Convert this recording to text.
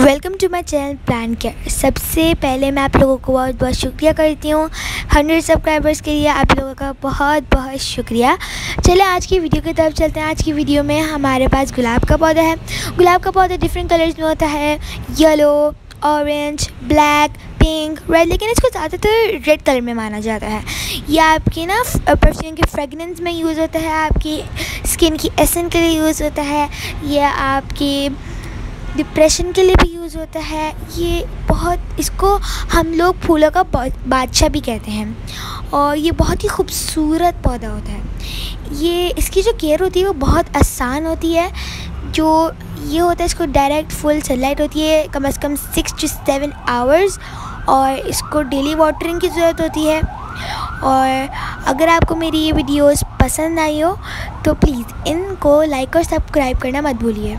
Welcome to my channel plan care. सबसे पहले मैं आप लोगों को बहुत बहुत शुक्रिया करती हूँ हंड्रेड सब्सक्राइबर्स के लिए। आप लोगों का बहुत बहुत शुक्रिया। चले आज की वीडियो की तरफ़ चलते हैं। आज की वीडियो में हमारे पास गुलाब का पौधा है। गुलाब का पौधा डिफरेंट कलर्स में होता है। Yellow orange black pink red लेकिन इसको ज़्यादातर रेड कलर में माना जाता है। यह आपकी ना परफ्यूम की फ्रेगनेंस में यूज़ होता है, आपकी स्किन की एसन के लिए यूज़ होता है यह आपकी डिप्रेशन के लिए भी यूज़ होता है। ये बहुत, इसको हम लोग फूलों का बादशाह भी कहते हैं। और ये बहुत ही खूबसूरत पौधा होता है। ये, इसकी जो केयर होती है, वो बहुत आसान होती है। जो ये होता है, इसको डायरेक्ट फुल सनलाइट होती है, कम से कम सिक्स टू सेवन आवर्स और इसको डेली वाटरिंग की ज़रूरत होती है। और अगर आपको मेरी ये वीडियोस पसंद आई हो तो प्लीज़ इनको लाइक और सब्सक्राइब करना मत भूलिए।